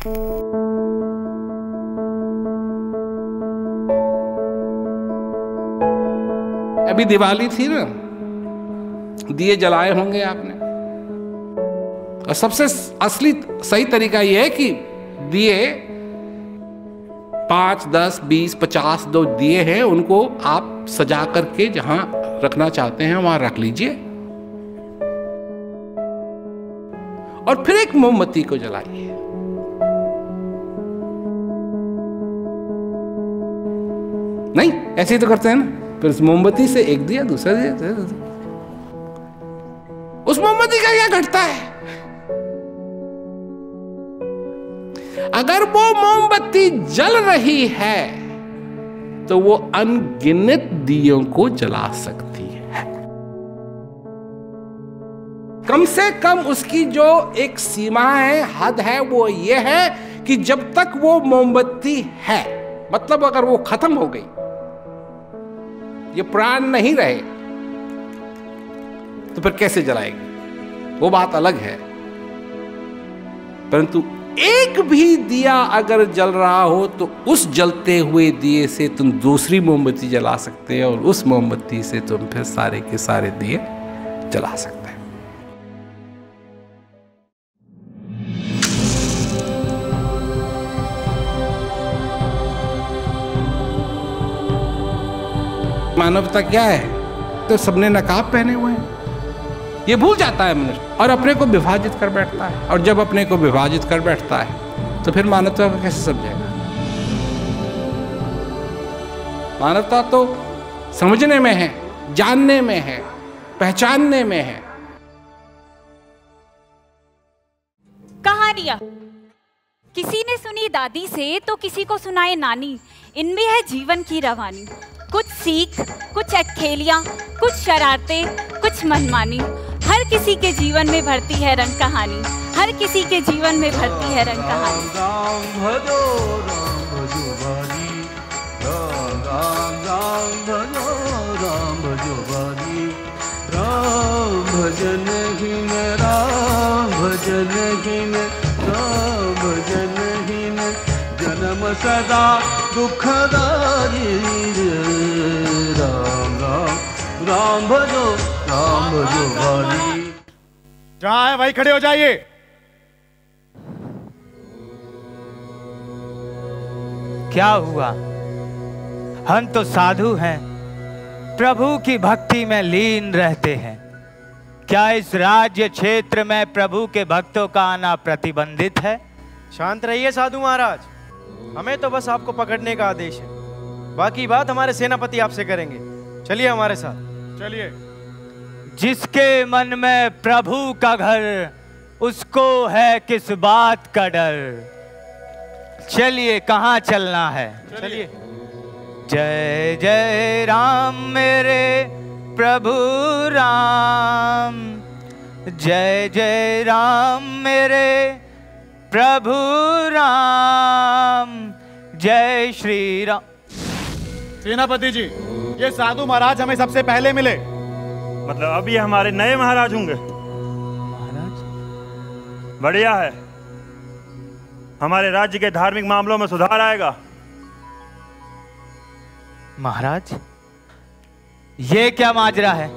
अभी दिवाली थी ना, दिए जलाए होंगे आपने। और सबसे असली सही तरीका यह है कि दिए पाँच, दस, बीस, पचास दो दिए हैं, उनको आप सजा करके जहाँ रखना चाहते हैं, वहाँ रख लीजिए। और फिर एक मोमबत्ती को जलाइए। नहीं, ऐसे ही तो करते हैं ना। फिर उस मोमबत्ती से एक दिया, दूसरा दिया उस मोमबत्ती का क्या घटता है? अगर वो मोमबत्ती जल रही है तो वो अनगिनत दियों को जला सकती है। कम से कम उसकी जो एक सीमा है, हद है, वो ये है कि जब तक वो मोमबत्ती है मतलब अगर वो खत्म हो गई, ये प्राण नहीं रहे तो फिर कैसे जलाएगी? वो बात अलग है। परंतु एक भी दिया अगर जल रहा हो तो उस जलते हुए दिए से तुम दूसरी मोमबत्ती जला सकते हो और उस मोमबत्ती से तुम फिर सारे के सारे दिए जला सकते मानवता क्या है? तो सबने नकाब पहने हुए हैं। ये भूल जाता है मनुष्य। और अपने को विभाजित कर बैठता है। और जब अपने को विभाजित कर बैठता है तो फिर मानवता को कैसे समझेगा? मानवता तो समझने में है, जानने में है, पहचानने में है। कहानियाँ। किसी ने सुनी दादी से तो किसी को सुनाए नानी। इनमें है जीवन की रवानी। कुछ सीख, कुछ अटखेलियाँ कुछ शरारतें, कुछ मनमानी। हर किसी के जीवन में भरती है रंग कहानी। हर किसी के जीवन में भरती है रंग कहानी। भजन हीन राम, भजन हीन राम, भजन जन्म सदा दुखदारी राम राम राम भजो राम भजो जहाँ है वहीं खड़े हो जाइए। क्या हुआ? हम तो साधु हैं। प्रभु की भक्ति में लीन रहते हैं। क्या इस राज्य क्षेत्र में प्रभु के भक्तों का आना प्रतिबंधित है? शांत रहिए साधु महाराज। हमें तो बस आपको पकड़ने का आदेश है। बाकी बात हमारे सेनापति आपसे करेंगे। चलिए हमारे साथ। चलिए। जिसके मन में प्रभु का घर उसको है किस बात का डर? चलिए कहाँ चलना है? चलिए। जय जय राम मेरे प्रभु राम। जय जय राम मेरे प्रभु राम। जय श्री राम सेनापति जी ये साधु महाराज हमें सबसे पहले मिले। मतलब अब ये हमारे नए महाराज होंगे। महाराज? बढ़िया है। हमारे राज्य के धार्मिक मामलों में सुधार आएगा। महाराज ये क्या माजरा है?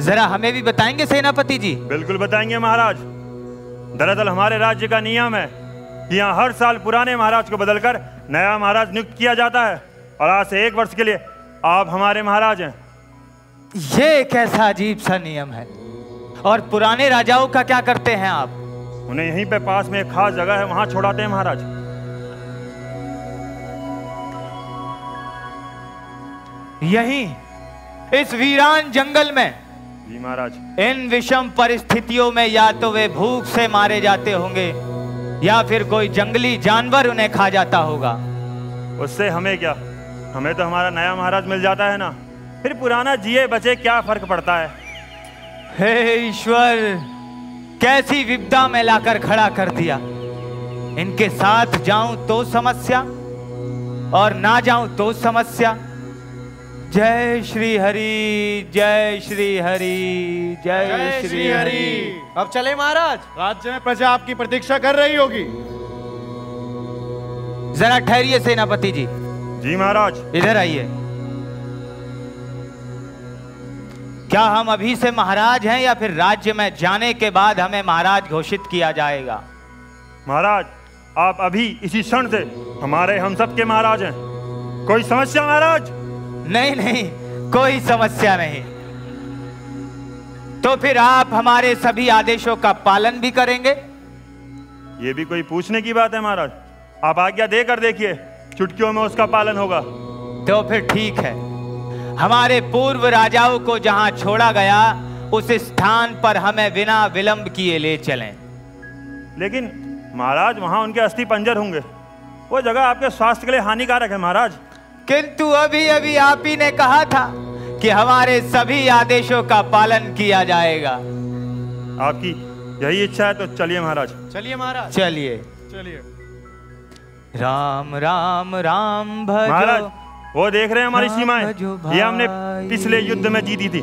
जरा हमें भी बताएँगे सेनापति जी। बिल्कुल बताएँगे महाराज। दरअसल हमारे राज्य का नियम है यहाँ हर साल पुराने महाराज को बदलकर नया महाराज नियुक्त किया जाता है। और आज से एक वर्ष के लिए आप हमारे महाराज हैं। ये कैसा अजीब सा नियम है। और पुराने राजाओं का क्या करते हैं आप? उन्हें यहीं पे पास में एक खास जगह है वहाँ छोड़ाते हैं महाराज। यहीं इस वीरान जंगल में जी महाराज। इन विषम परिस्थितियों में या तो वे भूख से मारे जाते होंगे या फिर कोई जंगली जानवर उन्हें खा जाता होगा। उससे हमें क्या? हमें तो हमारा नया महाराज मिल जाता है ना। फिर पुराना जिए बचे क्या फ़र्क पड़ता है? हे ईश्वर कैसी विपदा में लाकर खड़ा कर दिया। इनके साथ जाऊँ तो समस्या और ना जाऊँ तो समस्या। जय श्री हरि जय श्री हरि जय श्री हरि। अब चले महाराज। राज्य में प्रजा आपकी प्रतीक्षा कर रही होगी। जरा ठहरिए सेनापति जी। जी महाराज। इधर आइए। क्या हम अभी से महाराज हैं या फिर राज्य में जाने के बाद हमें महाराज घोषित किया जाएगा? महाराज आप अभी इसी क्षण से हमारे हम सब के महाराज हैं। कोई समस्या महाराज? नहीं नहीं कोई समस्या नहीं। तो फिर आप हमारे सभी आदेशों का पालन भी करेंगे? ये भी कोई पूछने की बात है महाराज? आप आज्ञा देकर देखिए चुटकियों में उसका पालन होगा। तो फिर ठीक है। हमारे पूर्व राजाओं को जहाँ छोड़ा गया उस स्थान पर हमें बिना विलंब किए ले चलें। लेकिन महाराज वहाँ उनके अस्थि पंजर होंगे। वो जगह आपके स्वास्थ्य के लिए हानिकारक है महाराज। किंतु अभी अभी आप ही ने कहा था कि हमारे सभी आदेशों का पालन किया जाएगा। आपकी यही इच्छा है तो चलिए महाराज। चलिए महाराज। चलिए। चलिए। राम राम राम महाराज वो देख रहे हैं हमारी हाँ, सीमाएँ। भजो ये हमने पिछले युद्ध में जीती थी।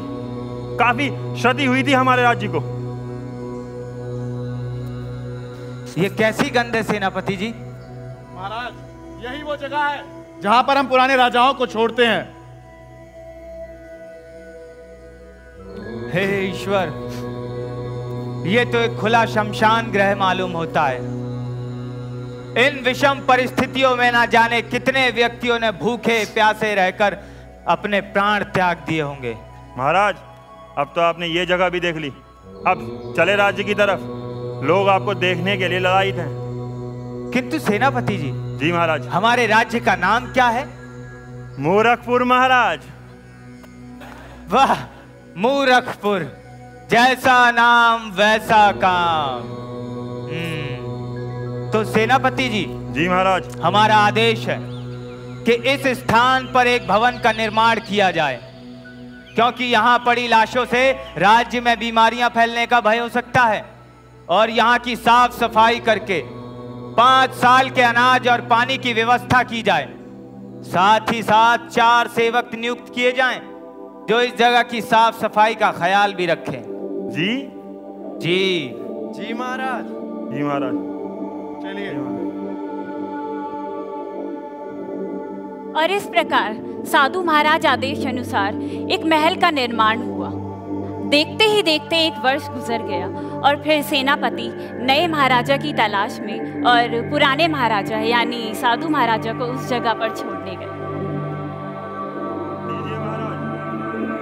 काफ़ी क्षति हुई थी हमारे राज्य को। ये कैसी गंध है सेनापति जी? महाराज यही वो जगह है। जहाँ पर हम पुराने राजाओं को छोड़ते हैं। हे ईश्वर ये तो एक खुला शमशान ग्रह मालूम होता है। इन विषम परिस्थितियों में ना जाने कितने व्यक्तियों ने भूखे प्यासे रहकर अपने प्राण त्याग दिए होंगे। महाराज अब तो आपने ये जगह भी देख ली। अब चले राज्य की तरफ़। लोग आपको देखने के लिए लड़ाई थे किंतु सेनापति जी जी महाराज। हमारे राज्य का नाम क्या है? मूरखपुर महाराज। वाह मूरखपुर। जैसा नाम वैसा काम। हम्म, तो सेनापति जी जी महाराज। हमारा आदेश है कि इस स्थान पर एक भवन का निर्माण किया जाए क्योंकि यहाँ पड़ी लाशों से राज्य में बीमारियाँ फैलने का भय हो सकता है और यहाँ की साफ़ सफ़ाई करके पाँच साल के अनाज और पानी की व्यवस्था की जाए। साथ ही साथ चार सेवक नियुक्त किए जाएँ जो इस जगह की साफ़ सफ़ाई का ख्याल भी रखें। जी? जी। जी महाराज। जी महाराज। चलिए। और इस प्रकार साधु महाराज आदेश अनुसार एक महल का निर्माण हुआ देखते ही देखते एक वर्ष गुजर गया और फिर सेनापति नए महाराजा की तलाश में और पुराने महाराजा यानी साधु महाराजा को उस जगह पर छोड़ने गए।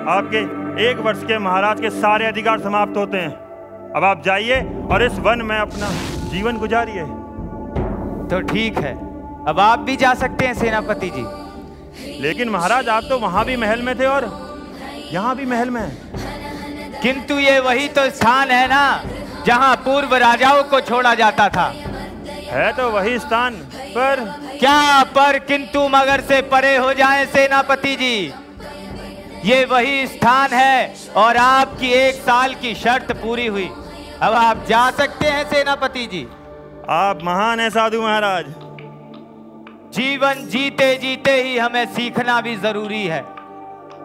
आपके एक वर्ष के महाराज के सारे अधिकार समाप्त होते हैं। अब आप जाइए और इस वन में अपना जीवन गुजारिए। तो ठीक है अब आप भी जा सकते हैं सेनापति जी। लेकिन महाराज आप तो वहाँ भी महल में थे और यहाँ भी महल में हैं। किंतु ये वही तो स्थान है ना जहाँ पूर्व राजाओं को छोड़ा जाता था। है तो वही स्थान पर क्या पर किंतु मगर से परे हो जाए सेनापति जी? ये वही स्थान है और आपकी एक साल की शर्त पूरी हुई। अब आप जा सकते हैं सेनापति जी। आप महान है साधु महाराज। जीवन जीते जीते ही हमें सीखना भी ज़रूरी है।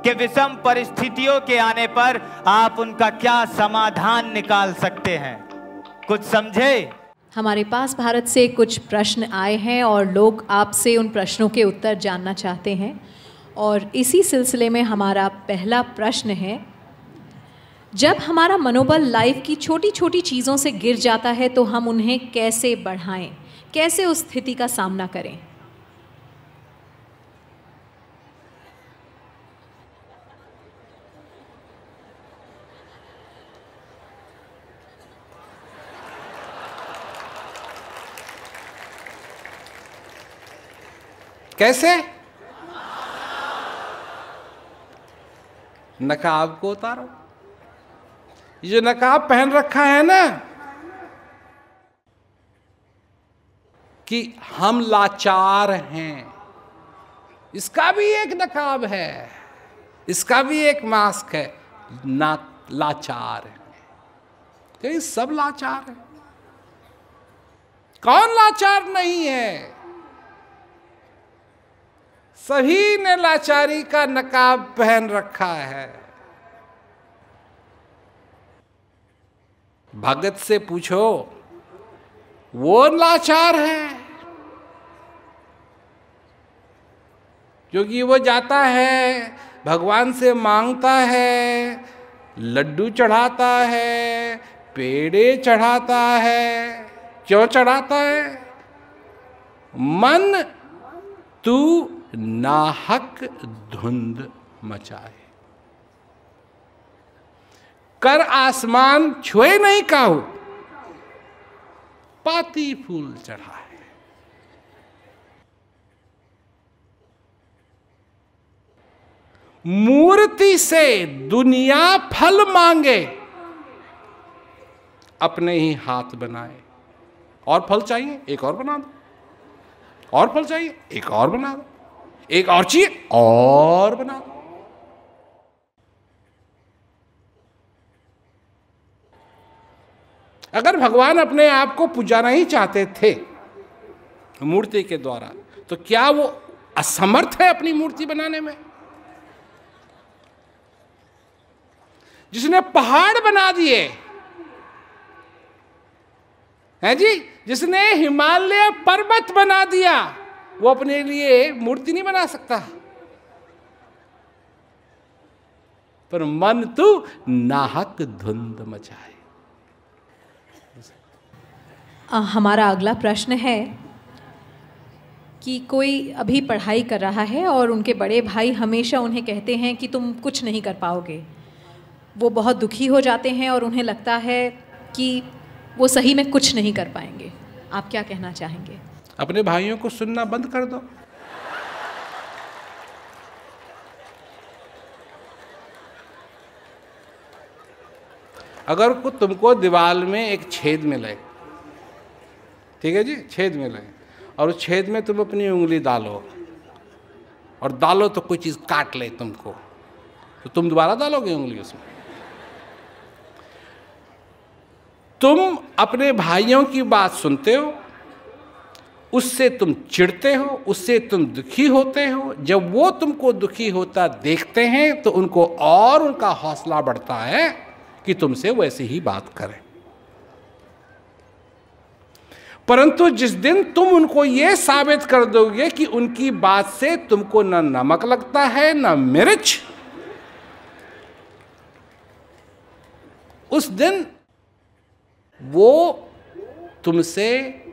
कि विषम परिस्थितियों के आने पर आप उनका क्या समाधान निकाल सकते हैं? कुछ समझे? हमारे पास भारत से कुछ प्रश्न आए हैं और लोग आपसे उन प्रश्नों के उत्तर जानना चाहते हैं। और इसी सिलसिले में हमारा पहला प्रश्न है, जब हमारा मनोबल लाइफ की छोटी छोटी चीज़ों से गिर जाता है तो हम उन्हें कैसे बढ़ाएँ? कैसे उस स्थिति का सामना करें? कैसे? नकाब को उतारो। ये जो नकाब पहन रखा है ना कि हम लाचार हैं। इसका भी एक नकाब है, इसका भी एक मास्क है, ना लाचार है। कहीं सब लाचार है। कौन लाचार नहीं है? सभी ने लाचारी का नकाब पहन रखा है। भगत से पूछो, वो लाचार है? क्योंकि वो जाता है, भगवान से माँगता है, लड्डू चढ़ाता है, पेड़े चढ़ाता है। क्यों चढ़ाता है? मन, तू नाहक धुंध मचाए। कर आसमान छुए नहीं काहू, पाती फूल चढ़ा है मूर्ति से दुनिया फल मांगे, अपने ही हाथ बनाए। और फल चाहिए, एक और बना दो। और फल चाहिए, एक और बना दो। एक और चाहिए और बना अगर भगवान अपने आप को पुजाना ही चाहते थे मूर्ति के द्वारा तो क्या वो असमर्थ है अपनी मूर्ति बनाने में? जिसने पहाड़ बना दिए, है जी? जिसने हिमालय पर्वत बना दिया वो अपने लिए मूर्ति नहीं बना सकता। पर मन तो नाहक धुंध मचाए। हमारा अगला प्रश्न है कि कोई अभी पढ़ाई कर रहा है और उनके बड़े भाई हमेशा उन्हें कहते हैं कि तुम कुछ नहीं कर पाओगे। वो बहुत दुखी हो जाते हैं और उन्हें लगता है कि वो सही में कुछ नहीं कर पाएँगे। आप क्या कहना चाहेंगे? अपने भाइयों को सुनना बंद कर दो। अगर को तुमको दीवार में एक छेद मिले, ठीक है जी? छेद मिले, और उस छेद में तुम अपनी उंगली डालो, और डालो तो कोई चीज़ काट ले तुमको तो तुम दोबारा डालोगे उंगली उसमें? तुम अपने भाइयों की बात सुनते हो उससे तुम चिढ़ते हो, उससे तुम दुखी होते हो। जब वो तुमको दुखी होता देखते हैं तो उनको और उनका हौसला बढ़ता है कि तुमसे वैसे ही बात करें। परंतु जिस दिन तुम उनको ये साबित कर दोगे कि उनकी बात से तुमको न नमक लगता है, न मिर्च, उस दिन वो तुमसे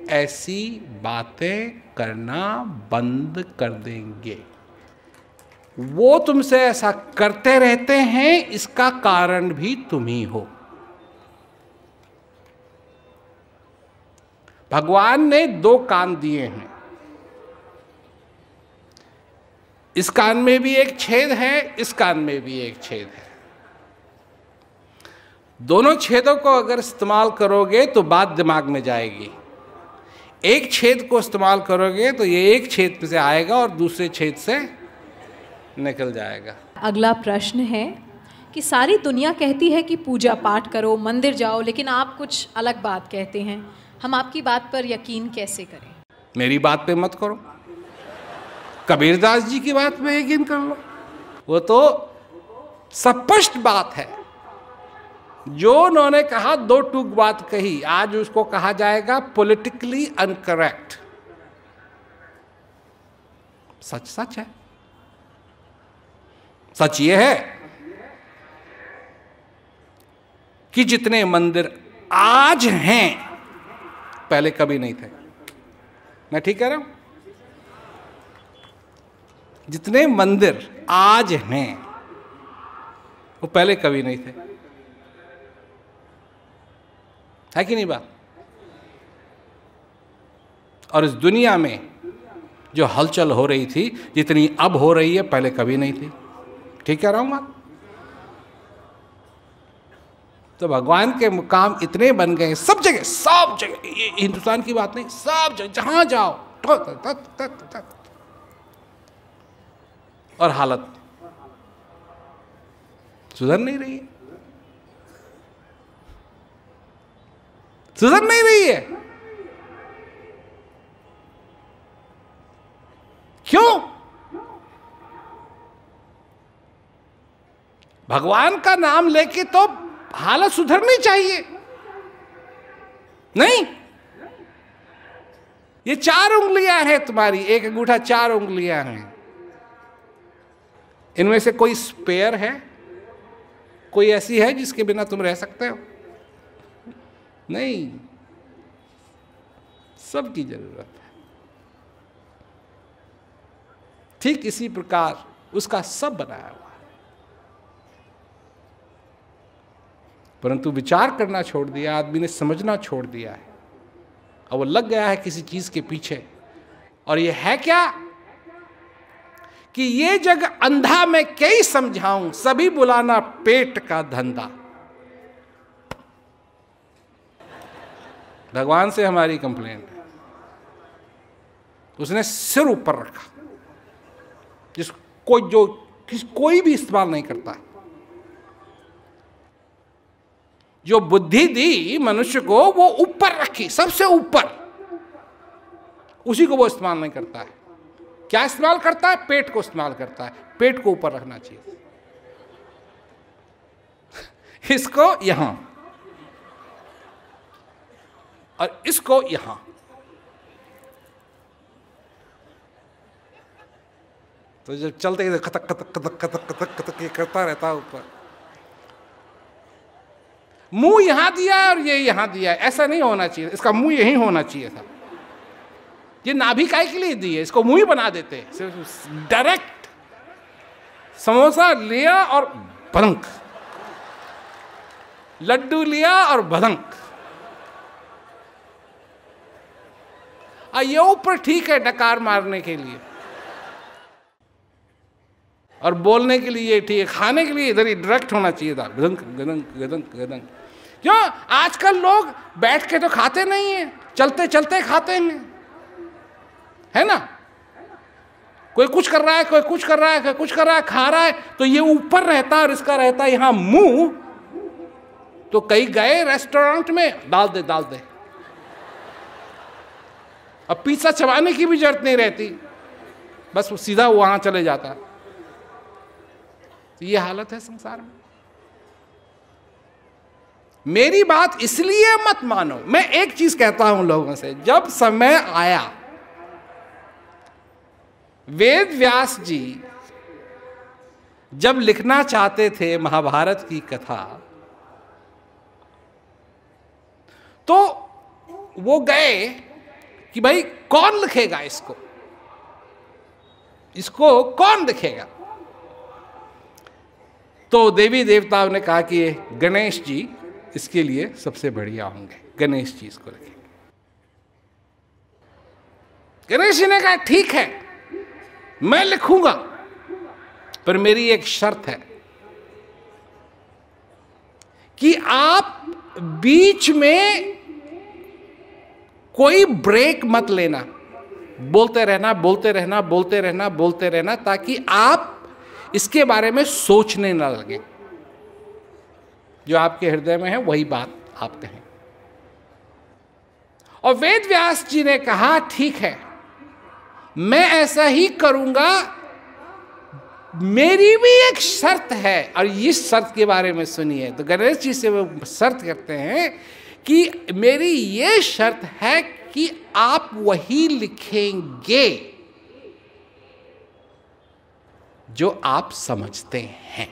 ऐसी बातें करना बंद कर देंगे। वो तुमसे ऐसा करते रहते हैं, इसका कारण भी तुम ही हो। भगवान ने दो कान दिए हैं। इस कान में भी एक छेद है, इस कान में भी एक छेद है। दोनों छेदों को अगर इस्तेमाल करोगे तो बात दिमाग में जाएगी। एक छेद को इस्तेमाल करोगे तो ये एक छेद से आएगा और दूसरे छेद से निकल जाएगा। अगला प्रश्न है कि सारी दुनिया कहती है कि पूजा पाठ करो मंदिर जाओ लेकिन आप कुछ अलग बात कहते हैं। हम आपकी बात पर यकीन कैसे करें? मेरी बात पे मत करो। कबीरदास जी की बात पे यकीन कर लो। वो तो स्पष्ट बात है। जो उन्होंने कहा, दो टूक बात कही, आज उसको कहा जाएगा पॉलिटिकली अनकरेक्ट सच सच है। सच ये है कि जितने मंदिर आज हैं, पहले कभी नहीं थे। मैं ठीक कह रहा हूँ? जितने मंदिर आज हैं, वो पहले कभी नहीं थे। है कि नहीं बात और इस दुनिया में जो हलचल हो रही थी, जितनी अब हो रही है, पहले कभी नहीं थी। ठीक कह रहा हूँ बात तो भगवान के मुकाम इतने बन गए, सब जगह सब जगह, ये हिंदुस्तान की बात नहीं, सब जगह, जहाँ जाओ और हालत सुधर नहीं रही है। सुधर नहीं रही है। क्यों? भगवान का नाम लेके तो हालत सुधरनी चाहिए। नहीं? ये चार उंगलियाँ हैं तुम्हारी, एक अंगूठा चार उंगलियाँ हैं। इनमें से कोई स्पेयर है? कोई ऐसी है जिसके बिना तुम रह सकते हो? नहीं। सबकी ज़रूरत है। ठीक इसी प्रकार उसका सब बनाया हुआ है। परंतु विचार करना छोड़ दिया, आदमी ने समझना छोड़ दिया है। और वो लग गया है किसी चीज़ के पीछे। और ये है क्या? कि ये जग अंधा मैं कई समझाऊं, सभी बुलाना पेट का धंधा। भगवान से हमारी कंप्लेंट है। उसने सिर ऊपर रखा। जिस कोई जो किस कोई भी इस्तेमाल नहीं करता। है जो बुद्धि दी मनुष्य को, वो ऊपर रखी, सबसे ऊपर। उसी को वो इस्तेमाल नहीं करता है। क्या इस्तेमाल करता है? पेट को इस्तेमाल करता है। पेट को ऊपर रखना चाहिए। इसको यहाँ और इसको यहाँ तो जब चलते खतक खतक खतक खतक खतक खतक ये करता रहता है ऊपर। मुँह यहाँ दिया है और ये यहाँ दिया है। ऐसा नहीं होना चाहिए। इसका मुँह यही होना चाहिए था। ये नाभि काय के लिए दिए इसको मुँह ही बना देते डायरेक्ट समोसा लिया और भदंक। लड्डू लिया और भदंक। ये ऊपर ठीक है डकार मारने के लिए। और बोलने के लिए ठीक है, खाने के लिए इधर ही डायरेक्ट होना चाहिए था। गदंक गदंक गदंक गदंक क्यों? आजकल लोग बैठ के तो खाते नहीं है, चलते चलते खाते हैं। है ना? कोई कुछ कर रहा है, कोई कुछ कर रहा है, कोई कुछ कर रहा है, खा रहा है तो ये ऊपर रहता है और इसका रहता है यहाँ मुँह तो कई गए रेस्टोरेंट में, डाल दे डाल दे। अब पिज्जा चबाने की भी ज़रूरत नहीं रहती। बस वो सीधा वहाँ चले जाता। तो ये हालत है संसार में। मेरी बात इसलिए मत मानो। मैं एक चीज़ कहता हूँ लोगों से, जब समय आया, वेद व्यास जी जब लिखना चाहते थे महाभारत की कथा तो वो गए कि भाई कौन लिखेगा इसको? इसको कौन लिखेगा? तो देवी देवताओं ने कहा कि गणेश जी इसके लिए सबसे बढ़िया होंगे। गणेश जी इसको लिखेंगे। गणेश जी ने कहा, ठीक है, मैं लिखूँगा, पर मेरी एक शर्त है कि आप बीच में कोई ब्रेक मत लेना। बोलते रहना बोलते रहना बोलते रहना बोलते रहना ताकि आप इसके बारे में सोचने ना लगे। जो आपके हृदय में है, वही बात आप कहें। और वेद व्यास जी ने कहा, ठीक है, मैं ऐसा ही करूँगा। मेरी भी एक शर्त है। और इस शर्त के बारे में सुनिए। तो गणेश जी से वो शर्त करते हैं कि मेरी ये शर्त है कि आप वही लिखेंगे जो आप समझते हैं।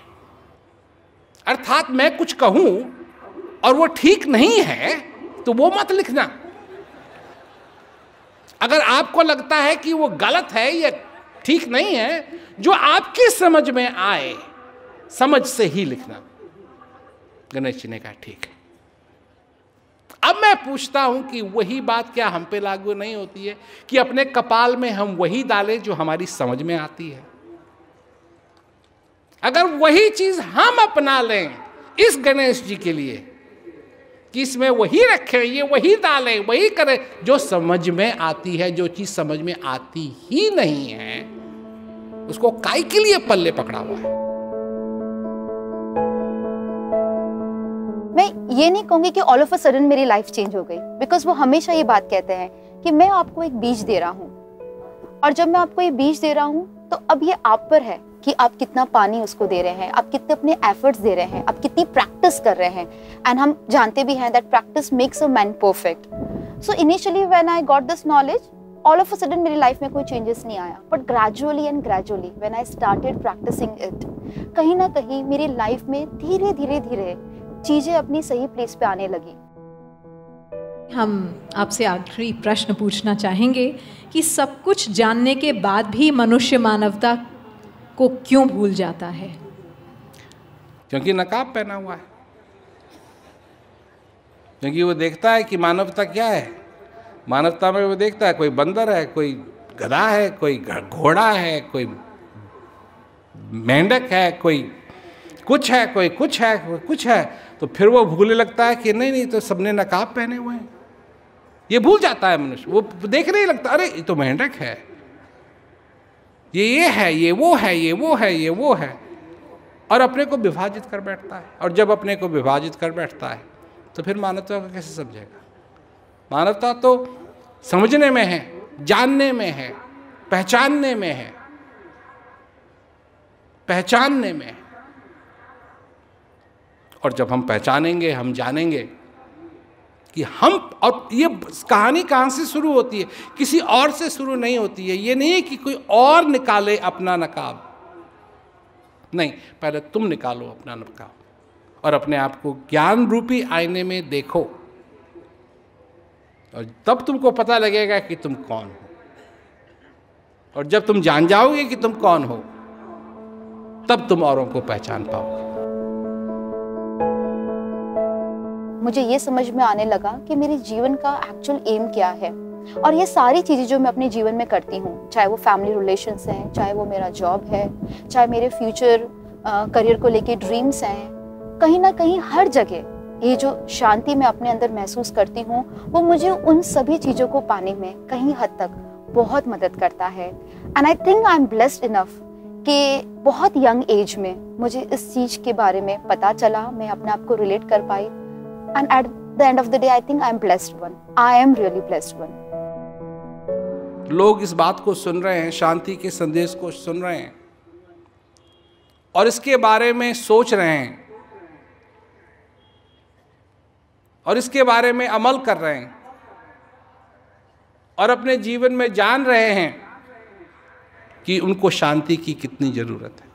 अर्थात मैं कुछ कहूँ और वो ठीक नहीं है तो वो मत लिखना। अगर आपको लगता है कि वो गलत है या ठीक नहीं है, जो आपकी समझ में आए, समझ से ही लिखना। गणेश जी ने कहा, ठीक है। अब मैं पूछता हूँ कि वही बात क्या हम पे लागू नहीं होती है कि अपने कपाल में हम वही डालें जो हमारी समझ में आती है? अगर वही चीज़ हम अपना लें इस गणेश जी के लिए, कि इसमें वही रखें, ये वही डालें, वही करें, जो समझ में आती है, जो चीज़ समझ में आती ही नहीं है, उसको काय के लिए पल्ले पकड़ा हुआ है? मैं ये नहीं कहूँगी कि ऑल ऑफ़ अ सडन मेरी लाइफ चेंज हो गई बिकॉज़ वो हमेशा ये बात कहते हैं कि मैं आपको एक बीज दे रहा हूँ। और जब मैं आपको ये बीज दे रहा हूँ तो अब ये आप पर है कि आप कितना पानी उसको दे रहे हैं, आप कितने अपने एफर्ट्स दे रहे हैं, आप कितनी प्रैक्टिस कर रहे हैं। एंड हम जानते भी हैं that practice makes a man perfect so initially when I got this knowledge all of a sudden मेरी लाइफ में कोई चेंजेस नहीं आया। But gradually and gradually when I started practicing it कहीं ना कहीं मेरी लाइफ में धीरे धीरे धीरे चीज़ें अपनी सही प्लेस पे आने लगी। हम आपसे आखिरी प्रश्न पूछना चाहेंगे कि सब कुछ जानने के बाद भी मनुष्य मानवता को क्यों भूल जाता है? क्योंकि नकाब पहना हुआ है। क्योंकि वो देखता है कि मानवता क्या है। मानवता में वो देखता है कोई बंदर है कोई गधा है कोई घोड़ा है कोई मेंढक है कोई कुछ है कोई, कुछ है कोई, कुछ है। तो फिर वो भूलने लगता है कि नहीं नहीं तो सबने नकाब पहने हुए हैं। ये भूल जाता है मनुष्य। वो देखने ही लगता अरे, ये तो मेंढक है। ये ये है, ये, वो है, ये, वो है, ये, वो है। और अपने को विभाजित कर बैठता है। और जब अपने को विभाजित कर बैठता है तो फिर मानवता को कैसे समझेगा? मानवता तो समझने में है, जानने में है, पहचानने में है, पहचानने में है। और जब हम पहचानेंगे, हम जानेंगे कि हम और ये कहानी कहाँ से शुरू होती है? किसी और से शुरू नहीं होती है। ये नहीं है कि कोई और निकाले अपना नकाब। नहीं, पहले तुम निकालो अपना नकाब और अपने आप को ज्ञान रूपी आईने में देखो। और तब तुमको पता लगेगा कि तुम कौन हो। और जब तुम जान जाओगे कि तुम कौन हो, तब तुम औरों को पहचान पाओगे। मुझे ये समझ में आने लगा कि मेरे जीवन का एक्चुअल एम क्या है। और ये सारी चीज़ें जो मैं अपने जीवन में करती हूँ, चाहे वो फैमिली रिलेशंस हैं, चाहे वो मेरा जॉब है, चाहे मेरे फ्यूचर करियर को लेके ड्रीम्स हैं, कहीं ना कहीं हर जगह ये जो शांति मैं अपने अंदर महसूस करती हूँ, वो मुझे उन सभी चीज़ों को पाने में कहीं हद तक बहुत मदद करता है। And I think I am blessed enough कि बहुत यंग एज में मुझे इस चीज़ के बारे में पता चला, मैं अपने आप को रिलेट कर पाई। And at the end of the day I think I am blessed one I am really blessed one लोग इस बात को सुन रहे हैं, शांति के संदेश को सुन रहे हैं और इसके बारे में सोच रहे हैं और इसके बारे में अमल कर रहे हैं और अपने जीवन में जान रहे हैं कि उनको शांति की कितनी ज़रूरत है।